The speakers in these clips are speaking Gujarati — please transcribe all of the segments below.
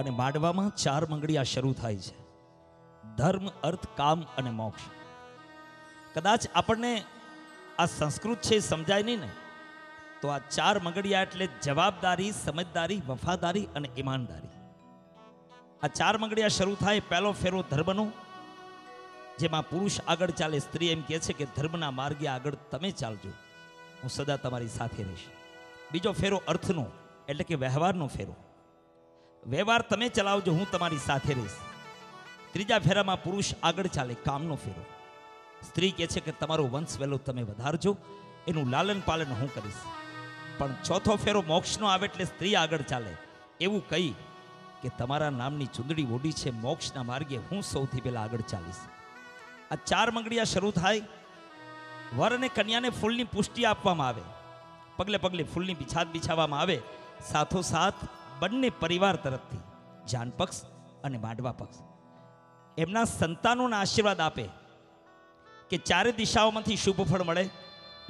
અને માંડવામાં ચાર મંગળિયા શરૂ થાય છે. ધર્મ, અર્થ, કામ અને મોક્ષ. કદાચ આપણને આ સંસ્કૃત છે સમજાય નહીં ને, તો આ ચાર મંગળિયા એટલે જવાબદારી, સમજદારી, વફાદારી અને ઈમાનદારી. આ ચાર મંગળિયા શરૂ થાય, પહેલો ફેરો ધર્મનો, જેમાં પુરુષ આગળ ચાલે, સ્ત્રી એમ કહે છે કે ધર્મના માર્ગે આગળ તમે ચાલજો, હું સદા તમારી સાથે રહીશ. બીજો ફેરો અર્થનો, એટલે કે વ્યવહારનો ફેરો. વ્યવહાર તમે ચલાવજો, હું તમારી સાથે રહીશ. ત્રીજા ફેરામાં પુરુષ આગળ ચાલે, કામનો ફેરો. સ્ત્રી કહે છે કે તમારો વંશ વહેલો તમે વધારજો, એનું લાલન પાલન હું કરીશ. પણ ચોથો ફેરો મોક્ષનો આવે એટલે સ્ત્રી આગળ ચાલે. એવું કહી કે તમારા નામની ચૂંદડી ઓડી છે, મોક્ષના માર્ગે હું સૌથી પહેલાં આગળ ચાલીશ. આ ચાર મંગળિયા શરૂ થાય. વર અને કન્યાને ફૂલની પુષ્ટિ આપવામાં આવે. પગલે પગલે ફૂલની પિછાત બિછાવવામાં આવે. સાથોસાથ બંને પરિવાર તરફથી, જાન પક્ષ અને માંડવા પક્ષ. એમના સંતાનોના આશીર્વાદ આપે કે ચારે દિશાઓમાંથી શુભ ફળ મળે,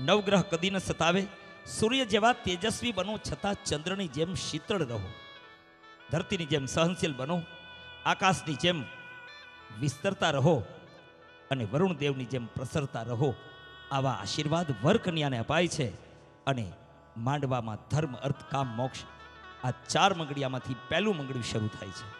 નવગ્રહ કદી ન સતાવે, સૂર્ય જેવા તેજસ્વી બનો છતાં ચંદ્રની જેમ શીતળ રહો. ધરતીની જેમ સહનશીલ બનો, આકાશની જેમ વિસ્તરતા રહો અને વરુણ દેવની જેમ પ્રસરતા રહો. આવા આશીર્વાદ વર્કન્યાને અપાય છે અને માંડવામાં ધર્મ, અર્થ, કામ, મોક્ષ આ ચાર મંગળિયામાંથી પહેલું મંગળ્યું શરૂ થાય છે.